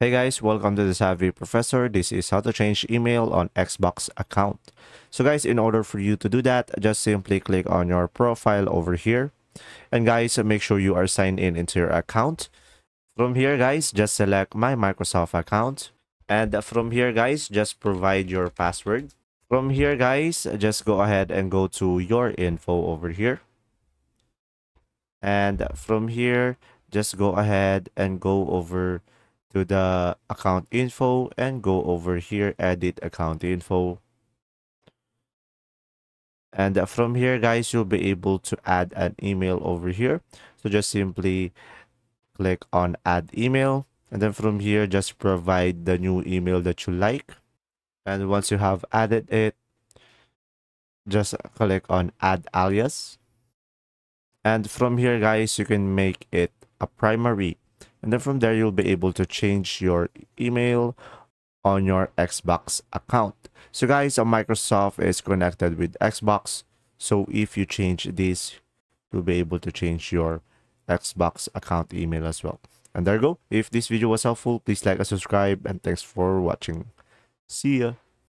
Hey guys, welcome to the Savvy Professor. This is how to change email on Xbox account. So guys, in order for you to do that, just simply click on your profile over here. And guys, make sure you are signed in into your account. From here guys, just select my Microsoft account. And from here guys, just provide your password. From here guys, just go ahead and go to your info over here. And from here, just go ahead and go over to the account info and go over here edit account info. And uh, from here guys you'll be able to add an email over here. So just simply click on add email. And then from here just provide the new email that you like. And once you have added it just click on add alias. And from here guys you can make it a primary and then from there, you'll be able to change your email on your Xbox account. So guys, uh, Microsoft is connected with Xbox. So if you change this, you'll be able to change your Xbox account email as well. And there you go. If this video was helpful, please like and subscribe. And thanks for watching. See ya.